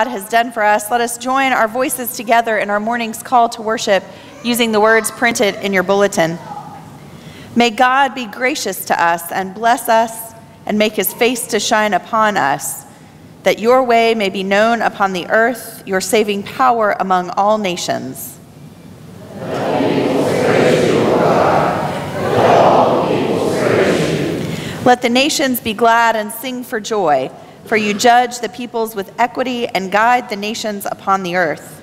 God has done for us, let us join our voices together in our morning's call to worship using the words printed in your bulletin. May God be gracious to us and bless us and make his face to shine upon us, that your way may be known upon the earth, your saving power among all nations. Let the nations be glad and sing for joy, for you judge the peoples with equity and guide the nations upon the earth.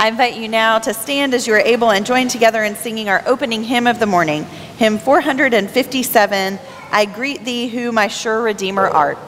I invite you now to stand as you are able and join together in singing our opening hymn of the morning, hymn 457, I Greet Thee Who My Sure Redeemer Art.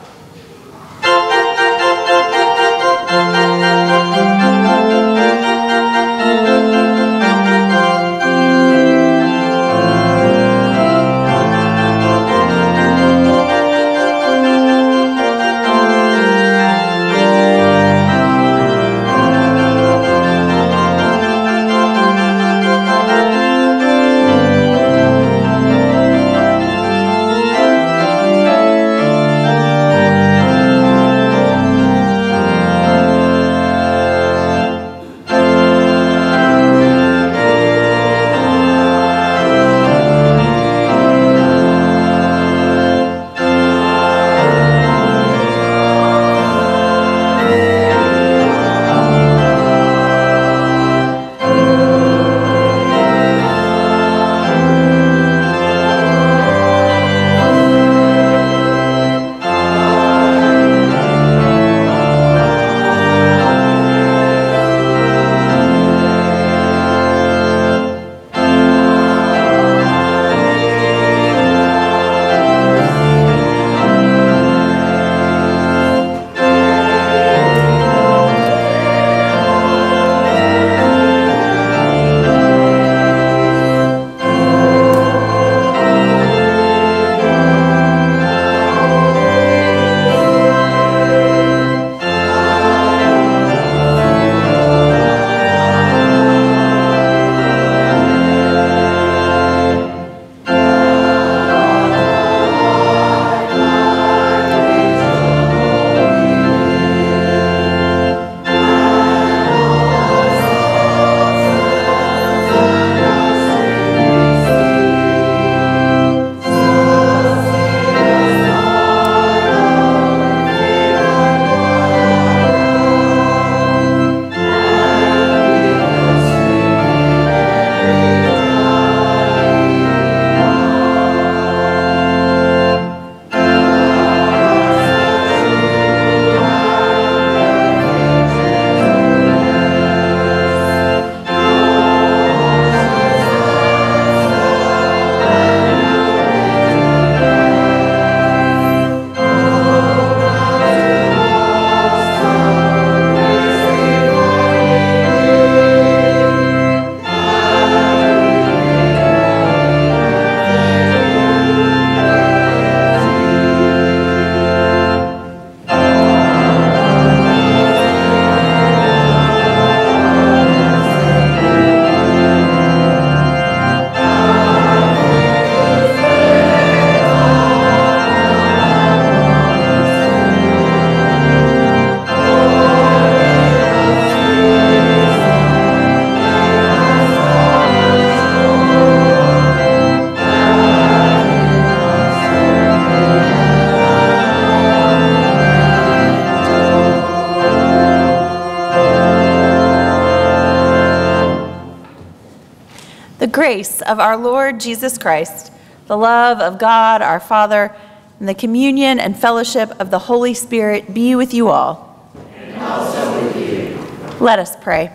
Grace of our Lord Jesus Christ, the love of God our Father, and the communion and fellowship of the Holy Spirit be with you all. And also with you. Let us pray.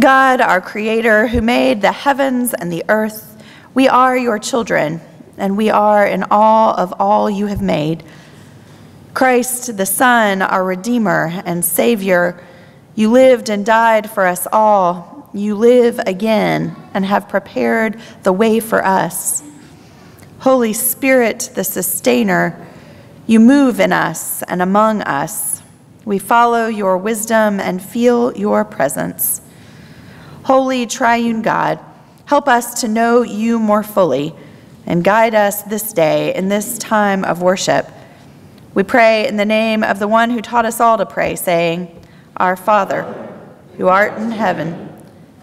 God, our Creator, who made the heavens and the earth, we are your children, and we are in awe of all you have made. Christ, the Son, our Redeemer and Savior, you lived and died for us all you live again and have prepared the way for us. Holy Spirit, the sustainer, you move in us and among us. We follow your wisdom and feel your presence. Holy triune God, help us to know you more fully, and guide us this day in this time of worship. We pray in the name of the one who taught us all to pray, saying, Our Father, who art in heaven,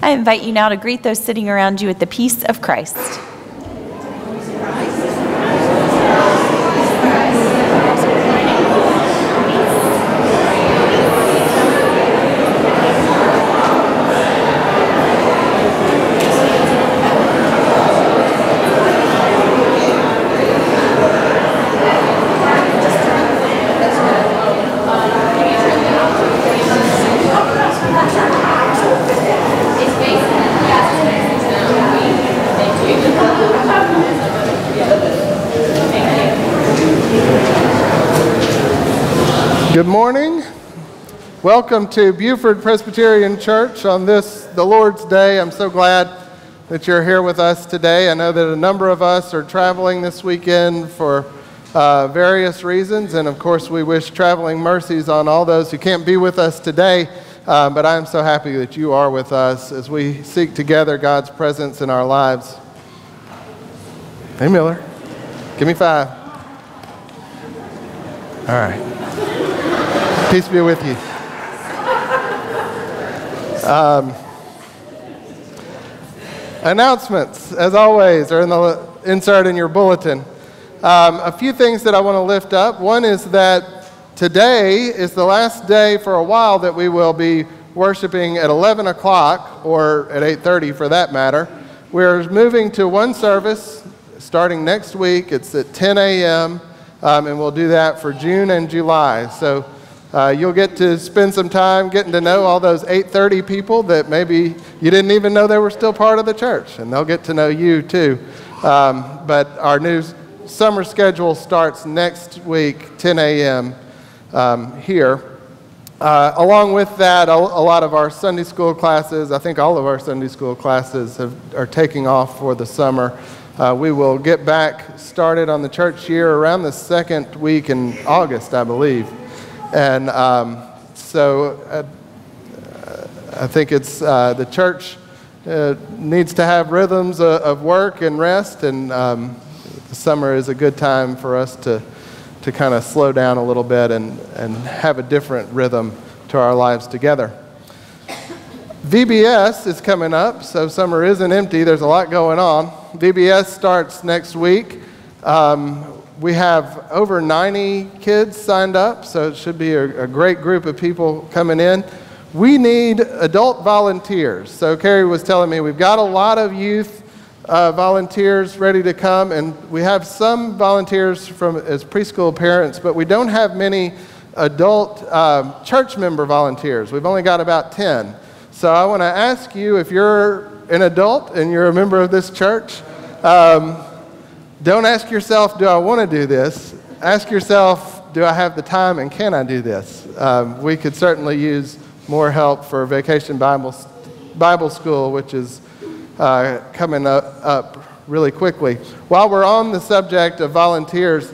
I invite you now to greet those sitting around you with the peace of Christ. Good morning. Welcome to Buford Presbyterian Church on this, the Lord's Day. I'm so glad that you're here with us today. I know that a number of us are traveling this weekend for uh, various reasons, and of course, we wish traveling mercies on all those who can't be with us today. Uh, but I'm so happy that you are with us as we seek together God's presence in our lives. Hey, Miller, give me five. All right. Peace be with you. Um, announcements, as always, are in the insert in your bulletin. Um, a few things that I want to lift up. One is that today is the last day for a while that we will be worshiping at 11 o'clock, or at 8:30 for that matter. We're moving to one service starting next week. It's at 10 a.m. Um, and we'll do that for June and July. So uh, you'll get to spend some time getting to know all those 830 people that maybe you didn't even know they were still part of the church, and they'll get to know you too. Um, but our new summer schedule starts next week, 10 a.m. Um, here. Uh, along with that, a, a, lot of our Sunday school classes, I think all of our Sunday school classes have, are taking off for the summer. Uh, we will get back started on the church year around the second week in August, I believe. And um, so uh, I think it's uh, the church uh, needs to have rhythms of, of work and rest, and um, summer is a good time for us to, to kind of slow down a little bit and, and have a different rhythm to our lives together. VBS is coming up, so summer isn't empty. There's a lot going on. VBS starts next week. Um, we have over 90 kids signed up, so it should be a, a, great group of people coming in. We need adult volunteers. So Carrie was telling me we've got a lot of youth uh, volunteers ready to come, and we have some volunteers from as preschool parents, but we don't have many adult uh, church member volunteers. We've only got about 10. So I want to ask you if you're an adult and you're a member of this church. Um, don't ask yourself, do I want to do this? Ask yourself, do I have the time and can I do this? Um, we could certainly use more help for Vacation Bible, Bible School, which is uh, coming up, up really quickly. While we're on the subject of volunteers,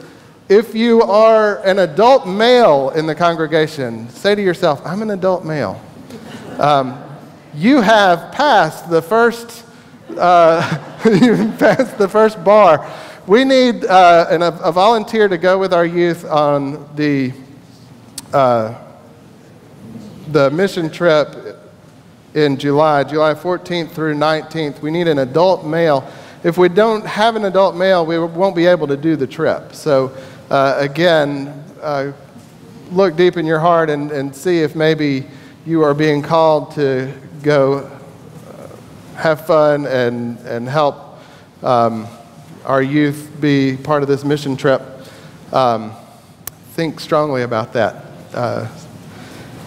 if you are an adult male in the congregation, say to yourself, I'm an adult male. Um, you have passed the first, uh, you've passed the first bar we need uh, an, a volunteer to go with our youth on the, uh, the mission trip in July, July 14th through 19th. We need an adult male. If we don't have an adult male, we won't be able to do the trip. So, uh, again, uh, look deep in your heart and, and see if maybe you are being called to go uh, have fun and, and help. Um, our youth be part of this mission trip. Um, think strongly about that. Uh,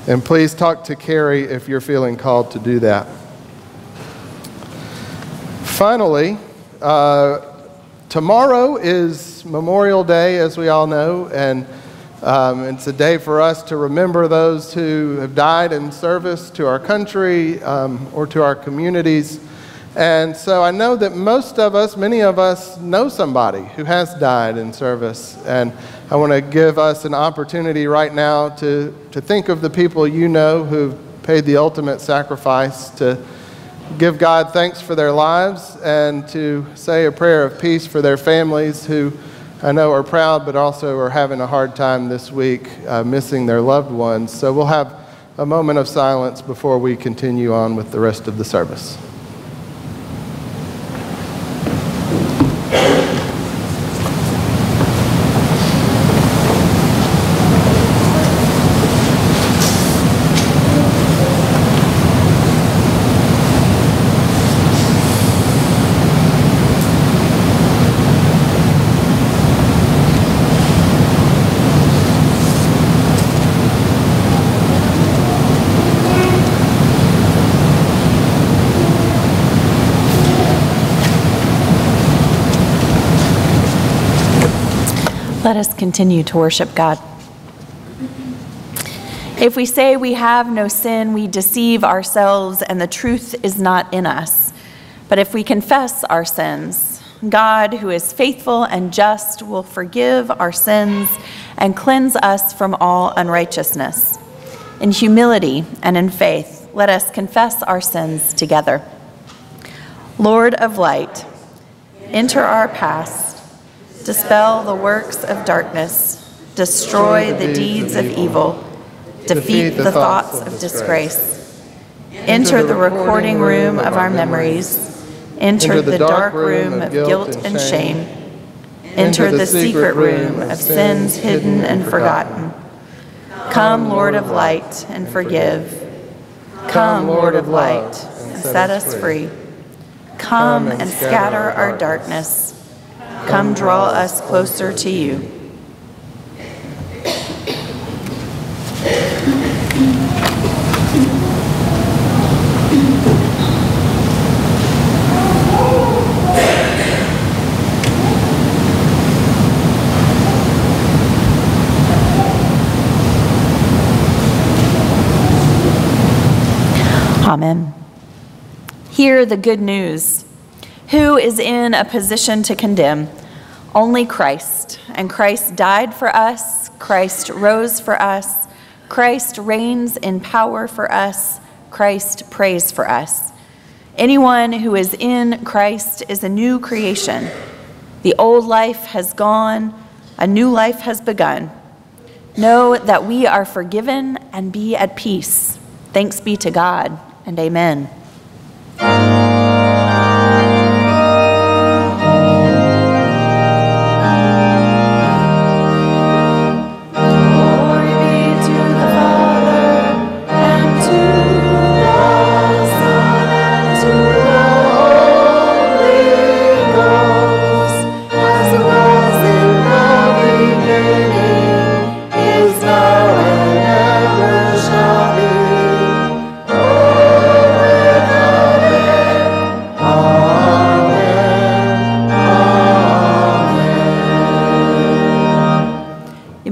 and please talk to Carrie if you're feeling called to do that. Finally, uh, tomorrow is Memorial Day, as we all know, and um, it's a day for us to remember those who have died in service to our country um, or to our communities. And so I know that most of us, many of us, know somebody who has died in service. And I want to give us an opportunity right now to, to think of the people you know who've paid the ultimate sacrifice to give God thanks for their lives and to say a prayer of peace for their families who I know are proud but also are having a hard time this week uh, missing their loved ones. So we'll have a moment of silence before we continue on with the rest of the service. Let us continue to worship God. If we say we have no sin, we deceive ourselves and the truth is not in us. But if we confess our sins, God, who is faithful and just, will forgive our sins and cleanse us from all unrighteousness. In humility and in faith, let us confess our sins together. Lord of light, enter our past dispel the works of darkness, destroy the deeds of evil, defeat the thoughts of disgrace. Enter the recording room of our memories, enter the dark room of guilt and shame, enter the secret room of sins hidden and forgotten. Come, Lord of light, and forgive. Come, Lord of light, and set us free. Come and scatter our darkness Come draw us closer to you. Amen. Hear the good news. Who is in a position to condemn? Only Christ. And Christ died for us, Christ rose for us, Christ reigns in power for us, Christ prays for us. Anyone who is in Christ is a new creation. The old life has gone, a new life has begun. Know that we are forgiven and be at peace. Thanks be to God, and amen.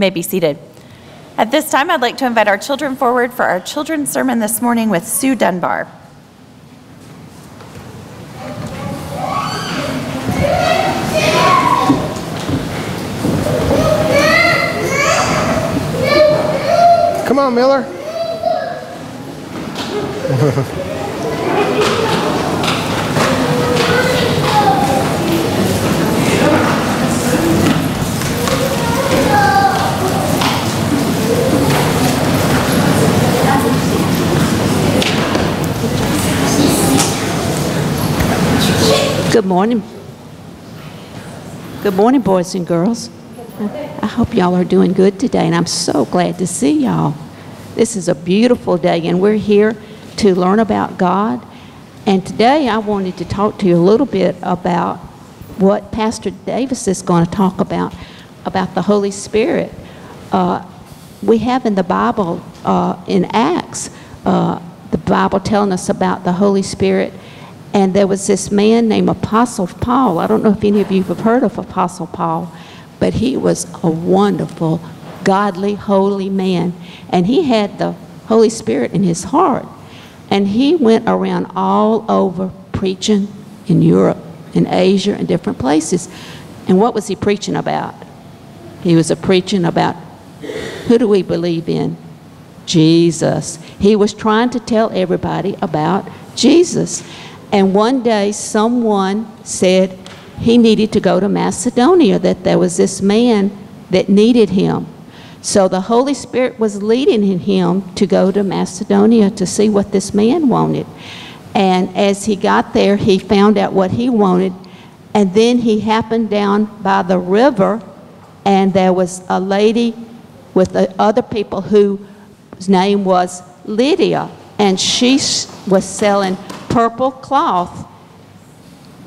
May be seated. At this time, I'd like to invite our children forward for our children's sermon this morning with Sue Dunbar. Come on, Miller. Good morning. Good morning, boys and girls. I hope y'all are doing good today, and I'm so glad to see y'all. This is a beautiful day, and we're here to learn about God. And today I wanted to talk to you a little bit about what Pastor Davis is going to talk about, about the Holy Spirit. Uh, we have in the Bible, uh, in Acts, uh, the Bible telling us about the Holy Spirit and there was this man named Apostle Paul. I don't know if any of you have heard of Apostle Paul, but he was a wonderful, godly, holy man. And he had the Holy Spirit in his heart. And he went around all over preaching in Europe, in Asia, and different places. And what was he preaching about? He was preaching about who do we believe in? Jesus. He was trying to tell everybody about Jesus. And one day, someone said he needed to go to Macedonia, that there was this man that needed him. So the Holy Spirit was leading him to go to Macedonia to see what this man wanted. And as he got there, he found out what he wanted. And then he happened down by the river, and there was a lady with the other people whose name was Lydia. And she was selling purple cloth.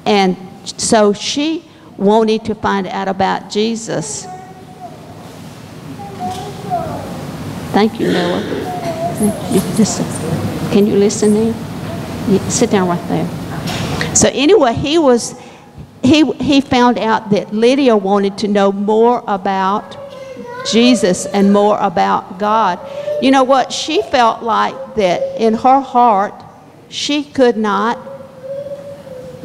And so she wanted to find out about Jesus. Thank you, Noah. Can you listen there? You sit down right there. So anyway, he was he he found out that Lydia wanted to know more about Jesus and more about God. You know what? She felt like that in her heart she could not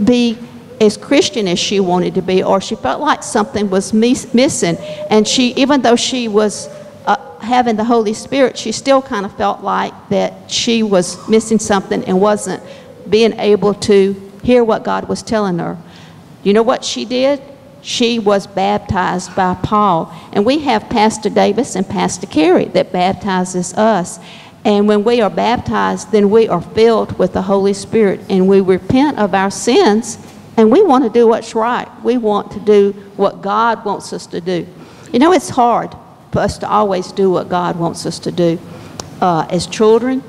be as Christian as she wanted to be, or she felt like something was miss- missing. And she, even though she was uh, having the Holy Spirit, she still kind of felt like that she was missing something and wasn't being able to hear what God was telling her. You know what she did? She was baptized by Paul. And we have Pastor Davis and Pastor Carey that baptizes us. And when we are baptized, then we are filled with the Holy Spirit and we repent of our sins and we want to do what's right. We want to do what God wants us to do. You know, it's hard for us to always do what God wants us to do. Uh, as children,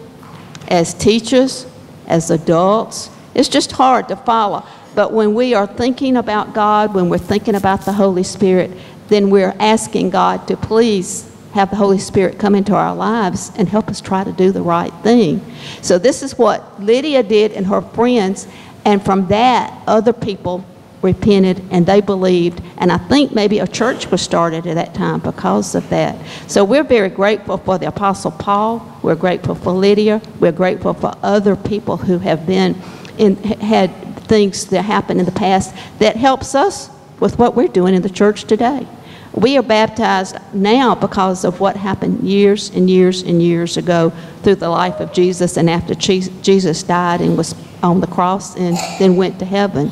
as teachers, as adults, it's just hard to follow. But when we are thinking about God, when we're thinking about the Holy Spirit, then we're asking God to please have the Holy Spirit come into our lives and help us try to do the right thing. So, this is what Lydia did and her friends, and from that, other people repented and they believed. And I think maybe a church was started at that time because of that. So we're very grateful for the Apostle Paul. We're grateful for Lydia. We're grateful for other people who have been in, had things that happened in the past that helps us with what we're doing in the church today. We are baptized now because of what happened years and years and years ago through the life of Jesus and after Jesus died and was on the cross and then went to heaven.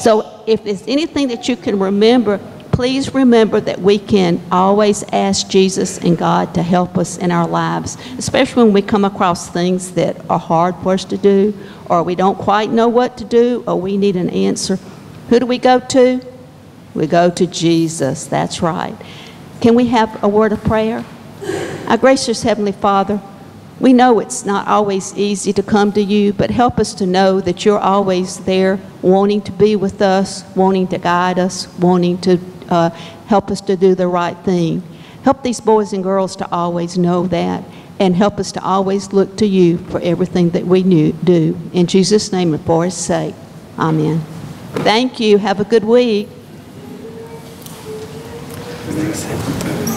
So if there's anything that you can remember, please remember that we can always ask Jesus and God to help us in our lives, especially when we come across things that are hard for us to do, or we don't quite know what to do, or we need an answer. Who do we go to? We go to Jesus. That's right. Can we have a word of prayer? Our gracious Heavenly Father, we know it's not always easy to come to you, but help us to know that you're always there, wanting to be with us, wanting to guide us, wanting to uh, help us to do the right thing. Help these boys and girls to always know that, and help us to always look to you for everything that we do. In Jesus' name and for his sake. Amen. Thank you. Have a good week things.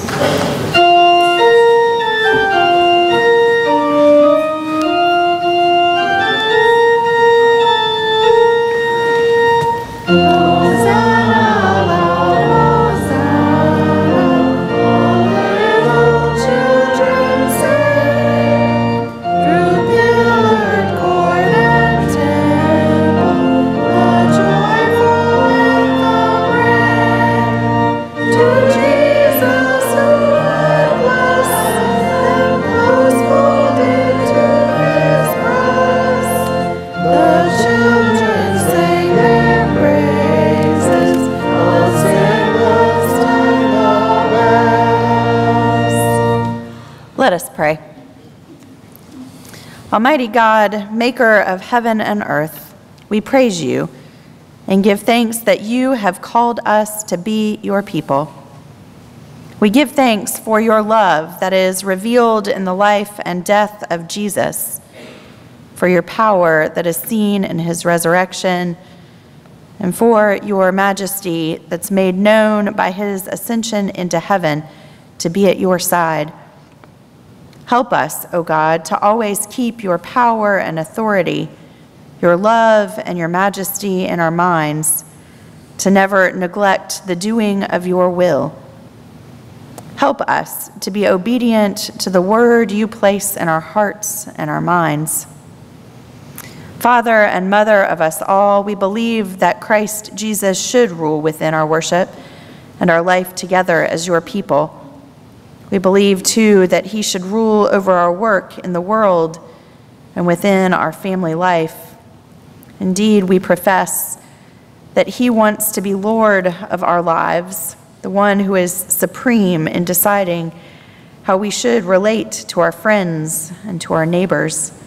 Almighty God, maker of heaven and earth, we praise you and give thanks that you have called us to be your people. We give thanks for your love that is revealed in the life and death of Jesus, for your power that is seen in his resurrection, and for your majesty that's made known by his ascension into heaven to be at your side. Help us, O God, to always keep your power and authority, your love and your majesty in our minds, to never neglect the doing of your will. Help us to be obedient to the word you place in our hearts and our minds. Father and Mother of us all, we believe that Christ Jesus should rule within our worship and our life together as your people. We believe, too, that he should rule over our work in the world and within our family life. Indeed, we profess that he wants to be Lord of our lives, the one who is supreme in deciding how we should relate to our friends and to our neighbors.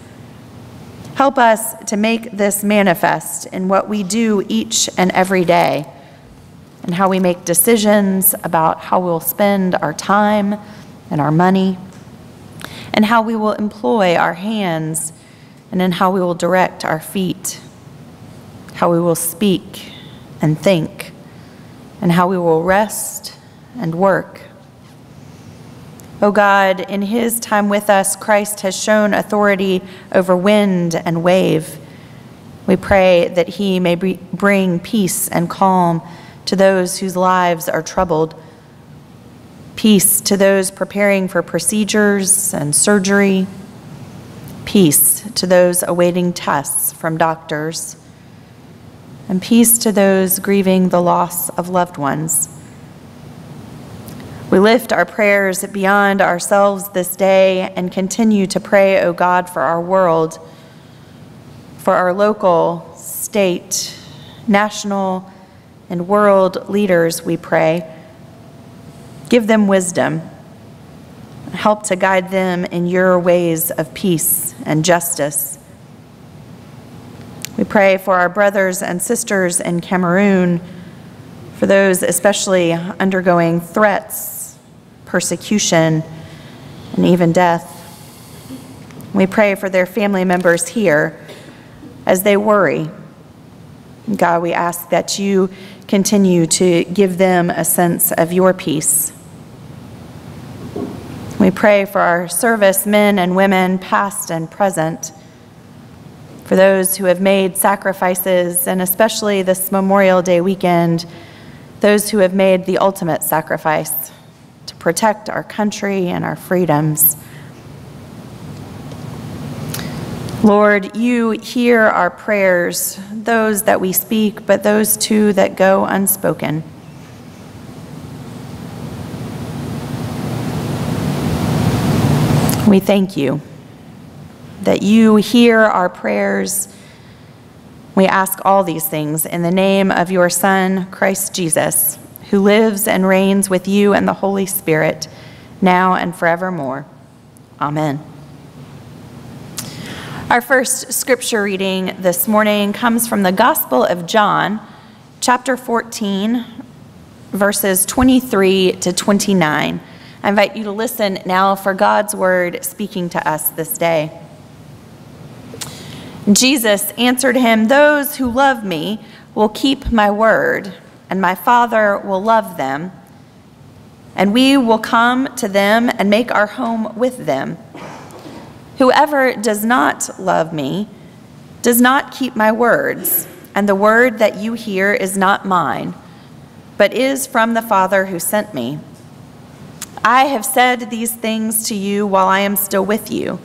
Help us to make this manifest in what we do each and every day, and how we make decisions about how we'll spend our time and our money, and how we will employ our hands, and in how we will direct our feet, how we will speak and think, and how we will rest and work. O God, in his time with us, Christ has shown authority over wind and wave. We pray that he may bring peace and calm to those whose lives are troubled, peace to those preparing for procedures and surgery, peace to those awaiting tests from doctors, and peace to those grieving the loss of loved ones. We lift our prayers beyond ourselves this day and continue to pray, O God, for our world, for our local, state, national, and world leaders, we pray. Give them wisdom. Help to guide them in your ways of peace and justice. We pray for our brothers and sisters in Cameroon, for those especially undergoing threats persecution, and even death. We pray for their family members here as they worry. God, we ask that you continue to give them a sense of your peace. We pray for our service men and women, past and present, for those who have made sacrifices, and especially this Memorial Day weekend, those who have made the ultimate sacrifice to protect our country and our freedoms. Lord, you hear our prayers, those that we speak, but those too that go unspoken. We thank you that you hear our prayers. We ask all these things in the name of your Son, Christ Jesus who lives and reigns with you and the Holy Spirit, now and forevermore. Amen. Our first scripture reading this morning comes from the Gospel of John, chapter 14, verses 23 to 29. I invite you to listen now for God's word speaking to us this day. Jesus answered him, Those who love me will keep my word and my Father will love them, and we will come to them and make our home with them. Whoever does not love me does not keep my words, and the word that you hear is not mine, but is from the Father who sent me. I have said these things to you while I am still with you,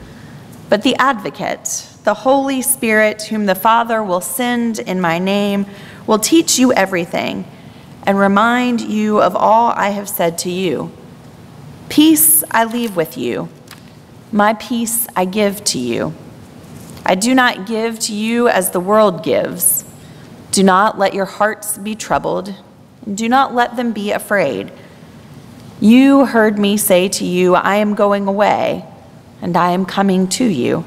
but the advocate, the Holy Spirit, whom the Father will send in my name, will teach you everything and remind you of all I have said to you. Peace I leave with you, my peace I give to you. I do not give to you as the world gives. Do not let your hearts be troubled, do not let them be afraid. You heard me say to you, I am going away, and I am coming to you.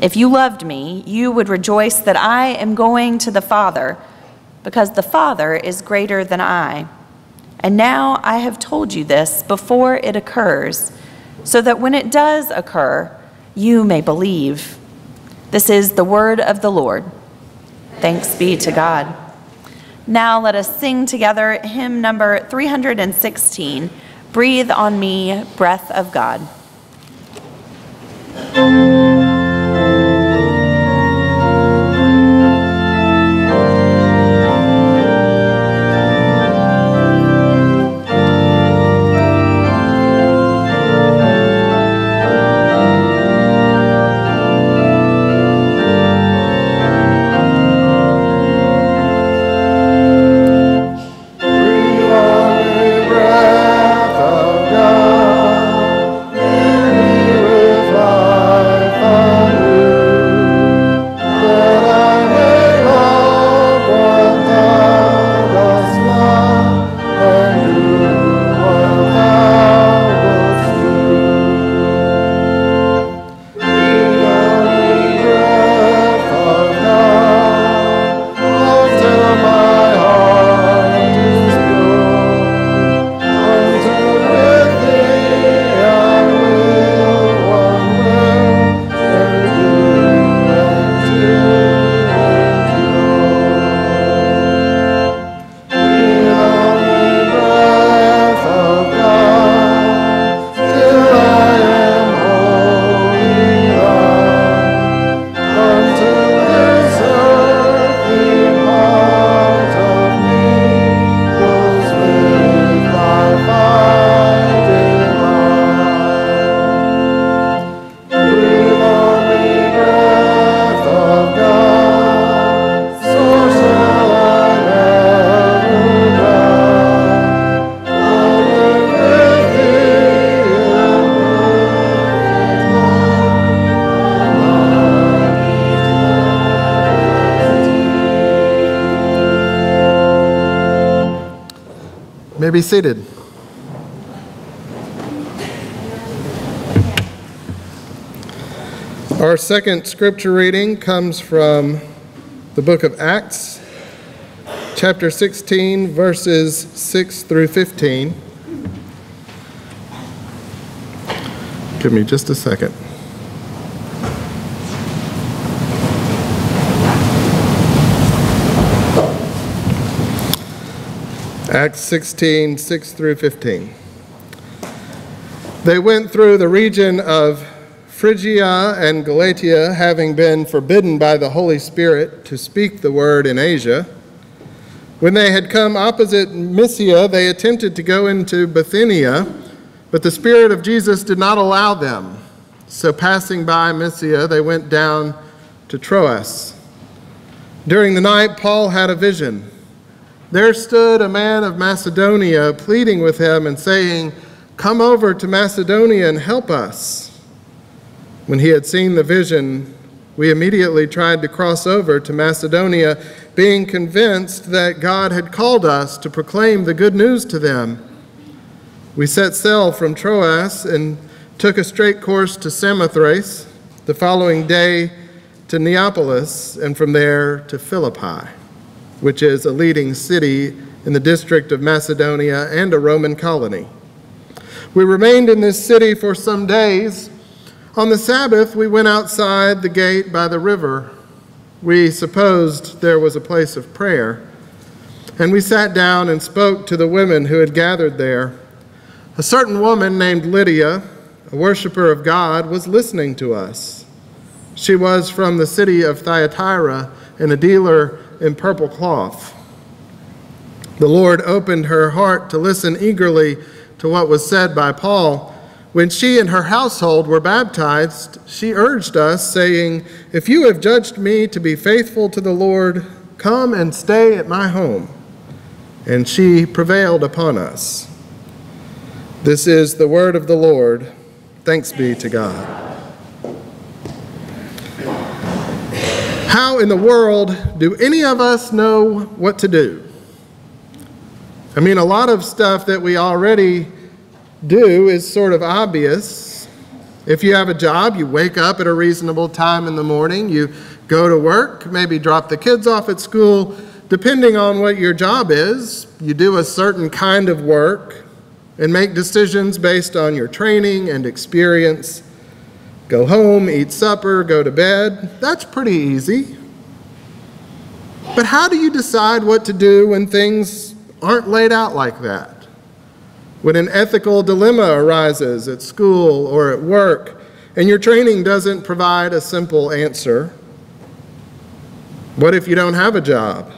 If you loved me, you would rejoice that I am going to the Father because the Father is greater than I. And now I have told you this before it occurs, so that when it does occur, you may believe. This is the word of the Lord. Thanks be to God. Now let us sing together hymn number 316 Breathe on Me, Breath of God. Be seated. Our second scripture reading comes from the book of Acts, chapter 16, verses 6 through 15. Give me just a second. Acts 16, 6 through 15. They went through the region of Phrygia and Galatia, having been forbidden by the Holy Spirit to speak the word in Asia. When they had come opposite Mysia, they attempted to go into Bithynia, but the Spirit of Jesus did not allow them. So, passing by Mysia, they went down to Troas. During the night, Paul had a vision. There stood a man of Macedonia pleading with him and saying, Come over to Macedonia and help us. When he had seen the vision, we immediately tried to cross over to Macedonia, being convinced that God had called us to proclaim the good news to them. We set sail from Troas and took a straight course to Samothrace, the following day to Neapolis, and from there to Philippi which is a leading city in the district of Macedonia and a Roman colony. We remained in this city for some days. On the Sabbath, we went outside the gate by the river. We supposed there was a place of prayer. And we sat down and spoke to the women who had gathered there. A certain woman named Lydia, a worshiper of God, was listening to us. She was from the city of Thyatira and a dealer in purple cloth. The Lord opened her heart to listen eagerly to what was said by Paul. When she and her household were baptized, she urged us, saying, If you have judged me to be faithful to the Lord, come and stay at my home. And she prevailed upon us. This is the word of the Lord. Thanks be to God. How in the world do any of us know what to do? I mean, a lot of stuff that we already do is sort of obvious. If you have a job, you wake up at a reasonable time in the morning, you go to work, maybe drop the kids off at school. Depending on what your job is, you do a certain kind of work and make decisions based on your training and experience. Go home, eat supper, go to bed. That's pretty easy. But how do you decide what to do when things aren't laid out like that? When an ethical dilemma arises at school or at work and your training doesn't provide a simple answer? What if you don't have a job?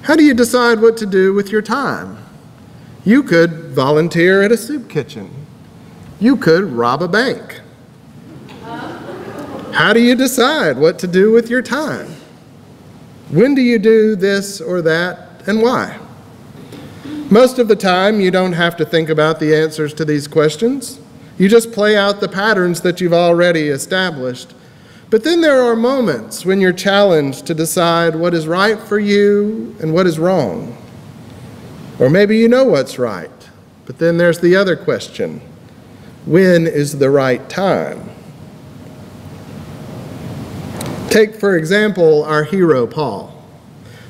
How do you decide what to do with your time? You could volunteer at a soup kitchen. You could rob a bank. How do you decide what to do with your time? When do you do this or that and why? Most of the time, you don't have to think about the answers to these questions. You just play out the patterns that you've already established. But then there are moments when you're challenged to decide what is right for you and what is wrong. Or maybe you know what's right, but then there's the other question when is the right time? Take, for example, our hero, Paul.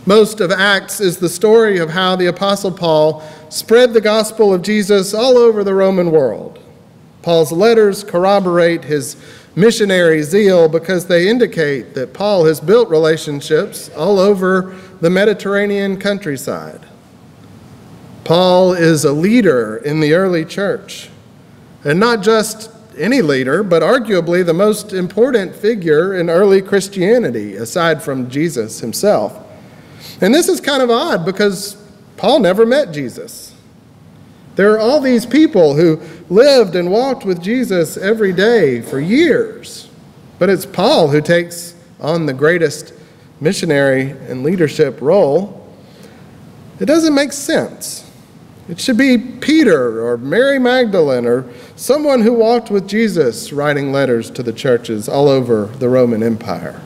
Most of Acts is the story of how the Apostle Paul spread the gospel of Jesus all over the Roman world. Paul's letters corroborate his missionary zeal because they indicate that Paul has built relationships all over the Mediterranean countryside. Paul is a leader in the early church, and not just any leader, but arguably the most important figure in early Christianity, aside from Jesus himself. And this is kind of odd because Paul never met Jesus. There are all these people who lived and walked with Jesus every day for years, but it's Paul who takes on the greatest missionary and leadership role. It doesn't make sense. It should be Peter or Mary Magdalene or someone who walked with Jesus writing letters to the churches all over the Roman Empire.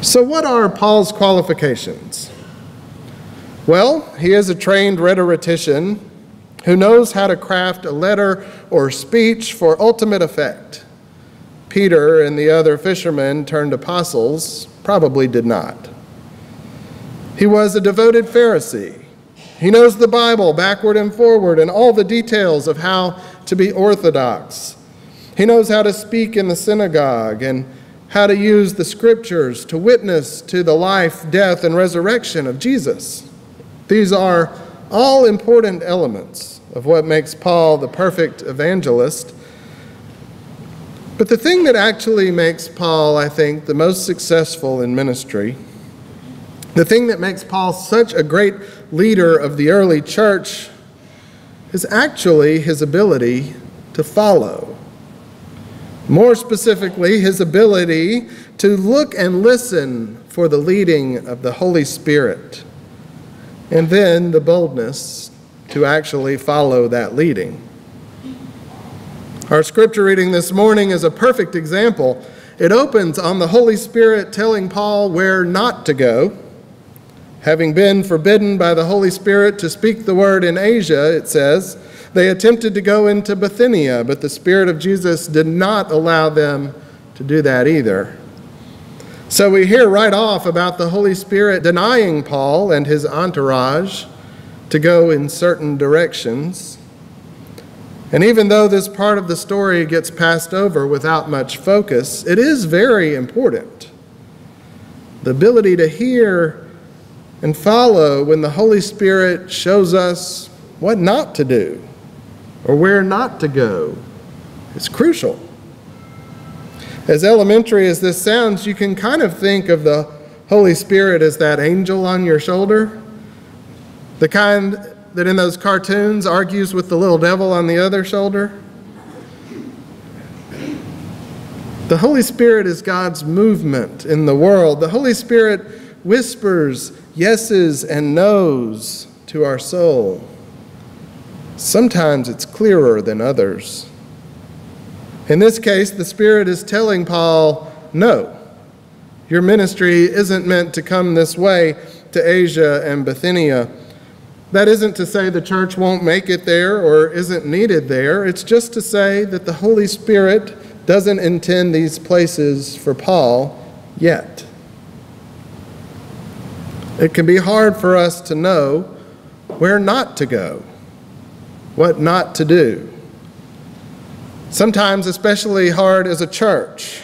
So, what are Paul's qualifications? Well, he is a trained rhetorician who knows how to craft a letter or speech for ultimate effect. Peter and the other fishermen turned apostles probably did not. He was a devoted Pharisee he knows the Bible backward and forward and all the details of how to be orthodox. He knows how to speak in the synagogue and how to use the scriptures to witness to the life, death, and resurrection of Jesus. These are all important elements of what makes Paul the perfect evangelist. But the thing that actually makes Paul, I think, the most successful in ministry, the thing that makes Paul such a great leader of the early church is actually his ability to follow. More specifically, his ability to look and listen for the leading of the Holy Spirit, and then the boldness to actually follow that leading. Our scripture reading this morning is a perfect example. It opens on the Holy Spirit telling Paul where not to go Having been forbidden by the Holy Spirit to speak the word in Asia, it says, they attempted to go into Bithynia, but the Spirit of Jesus did not allow them to do that either. So we hear right off about the Holy Spirit denying Paul and his entourage to go in certain directions. And even though this part of the story gets passed over without much focus, it is very important. The ability to hear and follow when the Holy Spirit shows us what not to do or where not to go. It's crucial. As elementary as this sounds, you can kind of think of the Holy Spirit as that angel on your shoulder, the kind that in those cartoons argues with the little devil on the other shoulder. The Holy Spirit is God's movement in the world. The Holy Spirit whispers yeses and nos to our soul. Sometimes it's clearer than others. In this case, the Spirit is telling Paul, no, your ministry isn't meant to come this way to Asia and Bithynia. That isn't to say the church won't make it there or isn't needed there. It's just to say that the Holy Spirit doesn't intend these places for Paul yet. It can be hard for us to know where not to go, what not to do. Sometimes, especially hard as a church,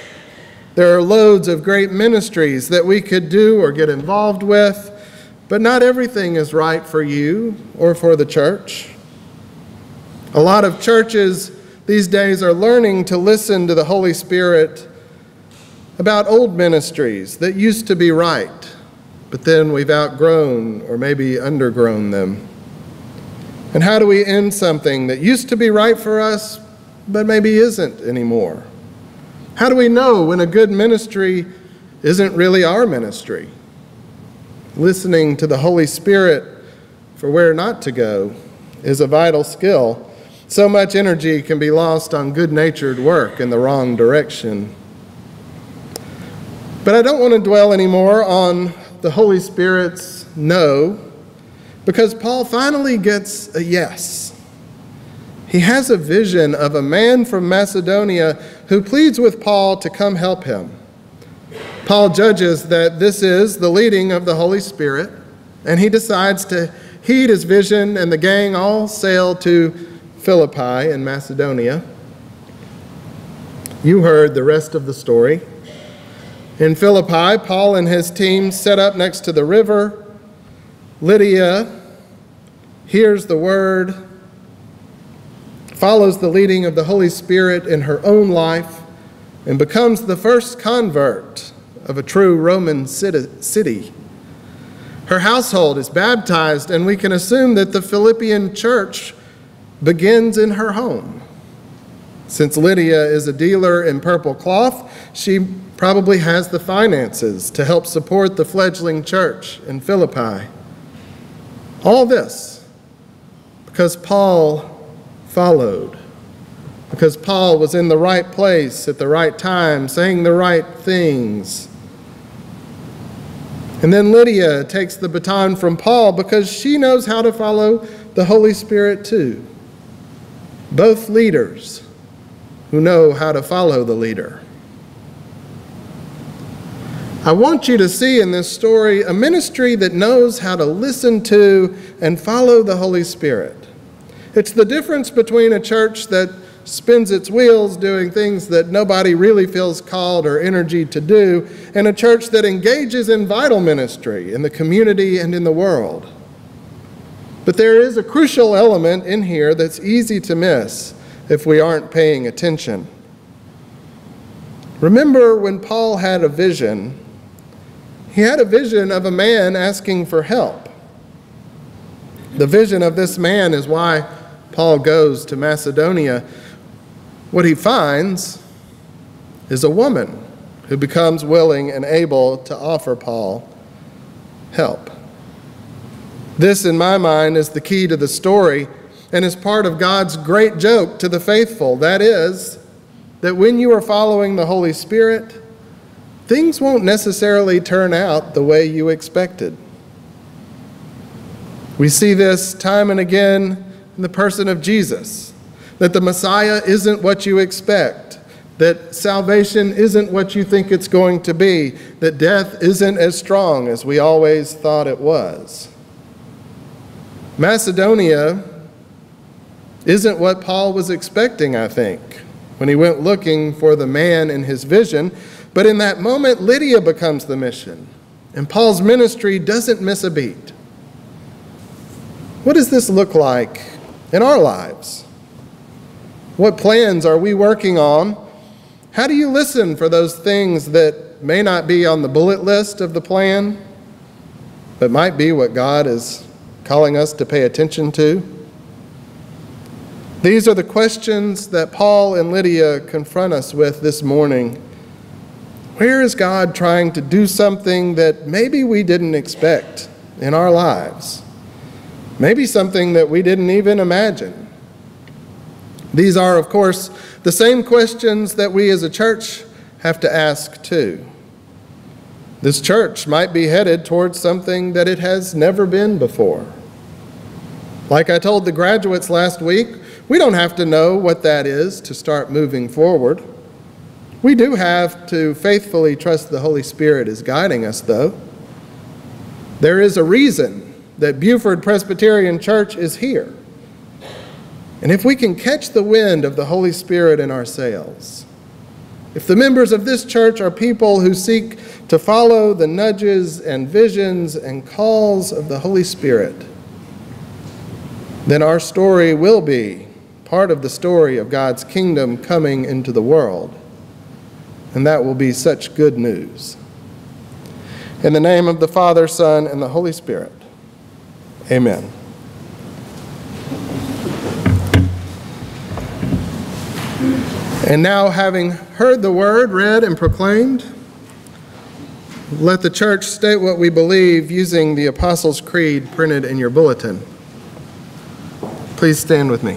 There are loads of great ministries that we could do or get involved with, but not everything is right for you or for the church. A lot of churches these days are learning to listen to the Holy Spirit about old ministries that used to be right, but then we've outgrown or maybe undergrown them. And how do we end something that used to be right for us, but maybe isn't anymore? How do we know when a good ministry isn't really our ministry? Listening to the Holy Spirit for where not to go is a vital skill so much energy can be lost on good natured work in the wrong direction. But I don't want to dwell anymore on the Holy Spirit's no, because Paul finally gets a yes. He has a vision of a man from Macedonia who pleads with Paul to come help him. Paul judges that this is the leading of the Holy Spirit, and he decides to heed his vision, and the gang all sail to Philippi in Macedonia. You heard the rest of the story. In Philippi, Paul and his team set up next to the river. Lydia hears the word, follows the leading of the Holy Spirit in her own life, and becomes the first convert of a true Roman city. Her household is baptized, and we can assume that the Philippian church begins in her home. Since Lydia is a dealer in purple cloth, she probably has the finances to help support the fledgling church in Philippi. All this because Paul followed, because Paul was in the right place at the right time, saying the right things. And then Lydia takes the baton from Paul because she knows how to follow the Holy Spirit too both leaders who know how to follow the leader. I want you to see in this story a ministry that knows how to listen to and follow the Holy Spirit. It's the difference between a church that spins its wheels doing things that nobody really feels called or energy to do, and a church that engages in vital ministry in the community and in the world. But there is a crucial element in here that's easy to miss if we aren't paying attention. Remember when Paul had a vision? He had a vision of a man asking for help. The vision of this man is why Paul goes to Macedonia. What he finds is a woman who becomes willing and able to offer Paul help. This, in my mind, is the key to the story and is part of God's great joke to the faithful. That is, that when you are following the Holy Spirit, things won't necessarily turn out the way you expected. We see this time and again in the person of Jesus that the Messiah isn't what you expect, that salvation isn't what you think it's going to be, that death isn't as strong as we always thought it was. Macedonia isn't what Paul was expecting, I think, when he went looking for the man in his vision. But in that moment, Lydia becomes the mission, and Paul's ministry doesn't miss a beat. What does this look like in our lives? What plans are we working on? How do you listen for those things that may not be on the bullet list of the plan, but might be what God is calling us to pay attention to? These are the questions that Paul and Lydia confront us with this morning. Where is God trying to do something that maybe we didn't expect in our lives? Maybe something that we didn't even imagine. These are, of course, the same questions that we as a church have to ask too. This church might be headed towards something that it has never been before. Like I told the graduates last week, we don't have to know what that is to start moving forward. We do have to faithfully trust the Holy Spirit is guiding us, though. There is a reason that Buford Presbyterian Church is here. And if we can catch the wind of the Holy Spirit in our sails, If the members of this church are people who seek to follow the nudges and visions and calls of the Holy Spirit, then our story will be part of the story of God's kingdom coming into the world. And that will be such good news. In the name of the Father, Son, and the Holy Spirit, amen. And now, having heard the word read and proclaimed, let the church state what we believe using the Apostles' Creed printed in your bulletin. Please stand with me.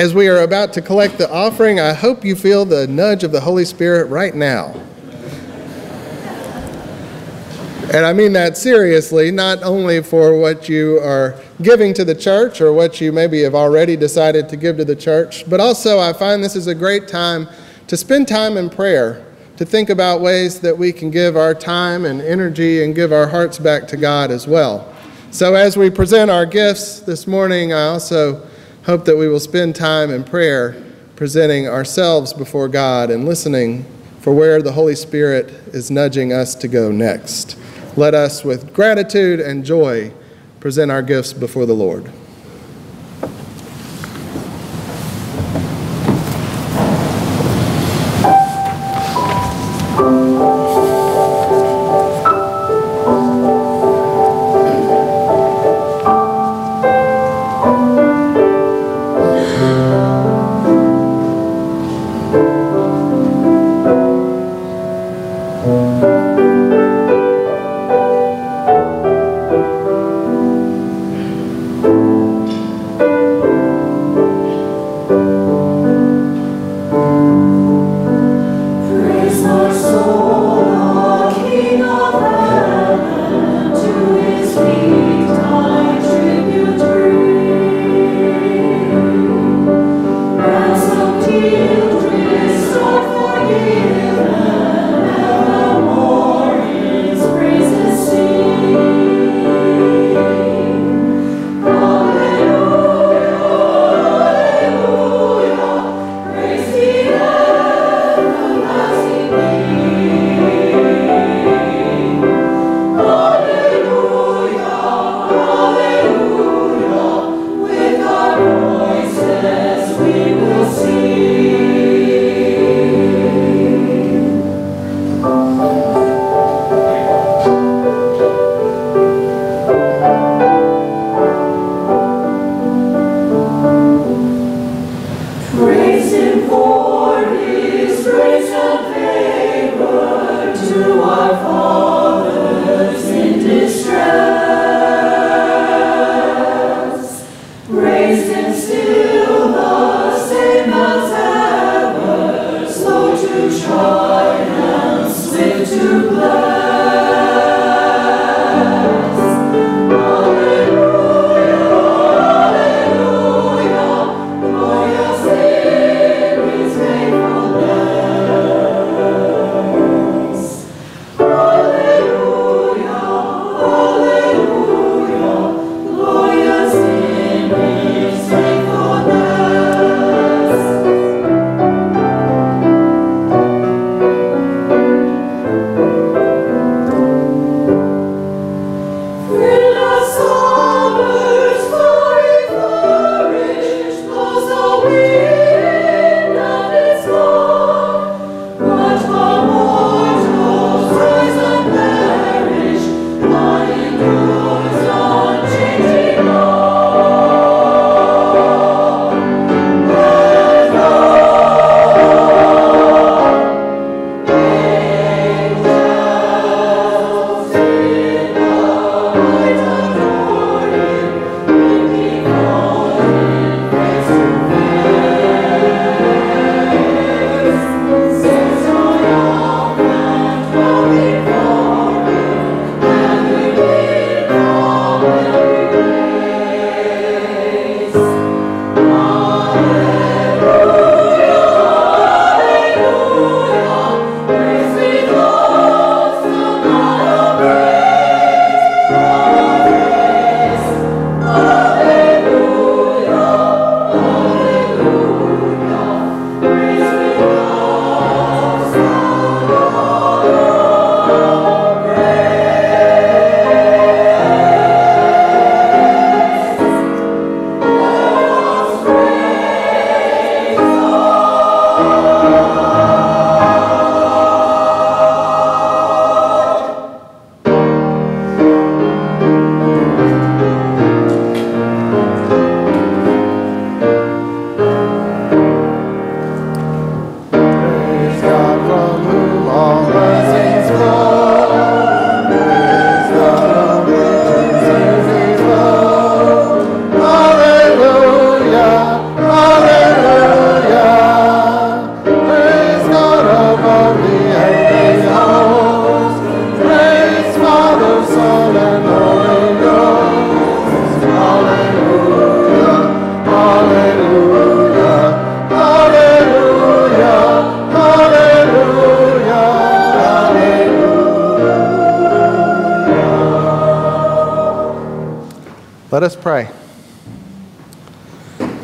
As we are about to collect the offering, I hope you feel the nudge of the Holy Spirit right now. And I mean that seriously, not only for what you are giving to the church or what you maybe have already decided to give to the church, but also I find this is a great time to spend time in prayer, to think about ways that we can give our time and energy and give our hearts back to God as well. So as we present our gifts this morning, I also hope that we will spend time in prayer presenting ourselves before God and listening for where the Holy Spirit is nudging us to go next. Let us, with gratitude and joy, present our gifts before the Lord.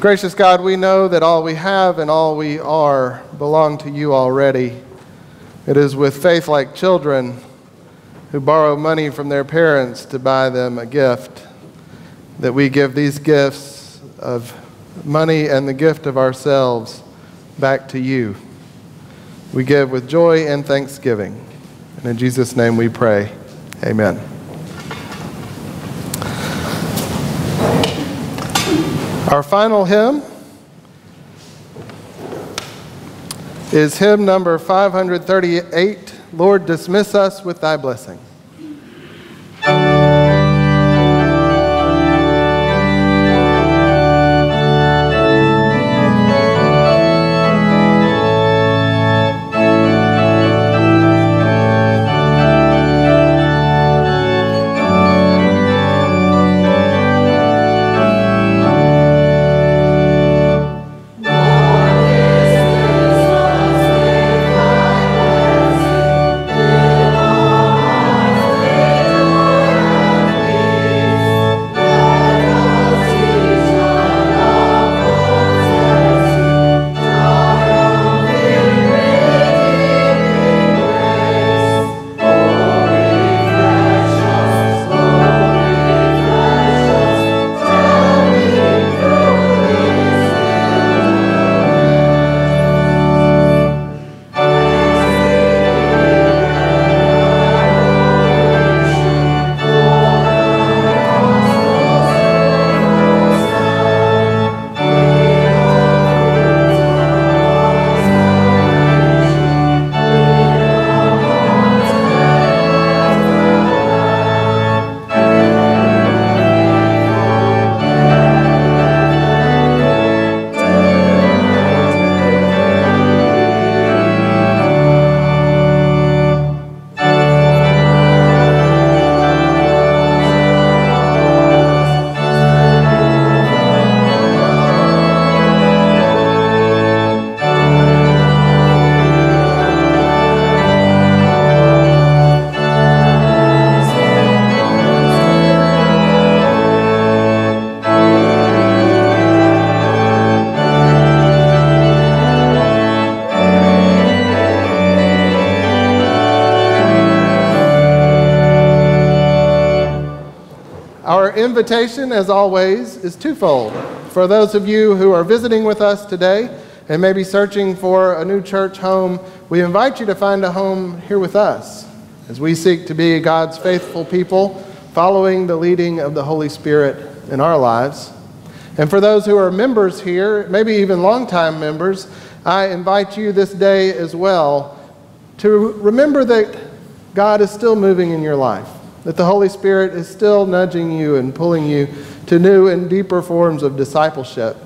Gracious God, we know that all we have and all we are belong to you already. It is with faith like children who borrow money from their parents to buy them a gift that we give these gifts of money and the gift of ourselves back to you. We give with joy and thanksgiving. And in Jesus' name we pray. Amen. Our final hymn is hymn number 538 Lord, dismiss us with thy blessing. Invitation, as always, is twofold. For those of you who are visiting with us today and maybe searching for a new church home, we invite you to find a home here with us as we seek to be God's faithful people, following the leading of the Holy Spirit in our lives. And for those who are members here, maybe even longtime members, I invite you this day as well to remember that God is still moving in your life that the Holy Spirit is still nudging you and pulling you to new and deeper forms of discipleship.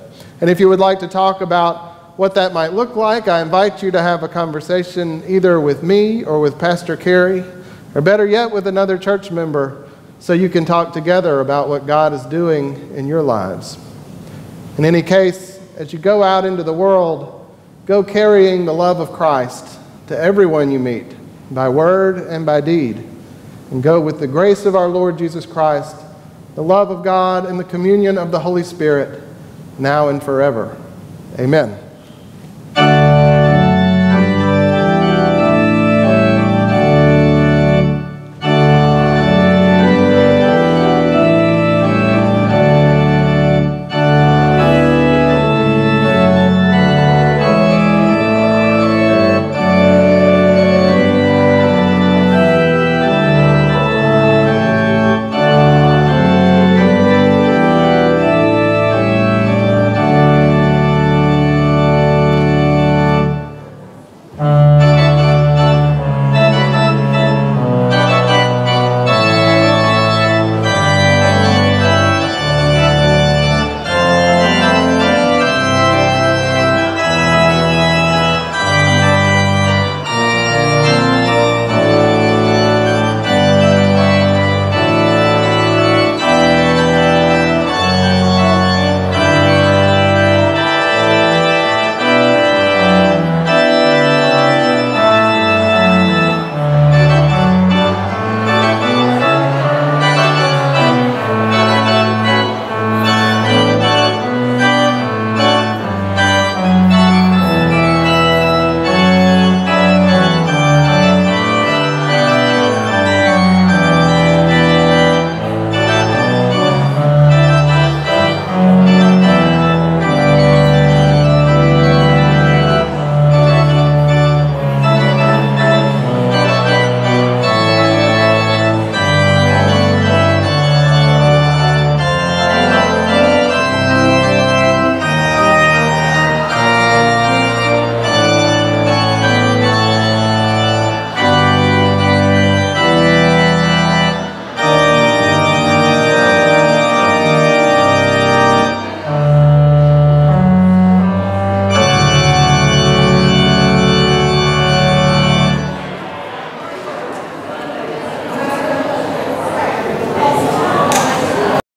And if you would like to talk about what that might look like, I invite you to have a conversation either with me or with Pastor Carey, or better yet, with another church member, so you can talk together about what God is doing in your lives. In any case, as you go out into the world, go carrying the love of Christ to everyone you meet, by word and by deed and go with the grace of our Lord Jesus Christ, the love of God, and the communion of the Holy Spirit, now and forever. Amen.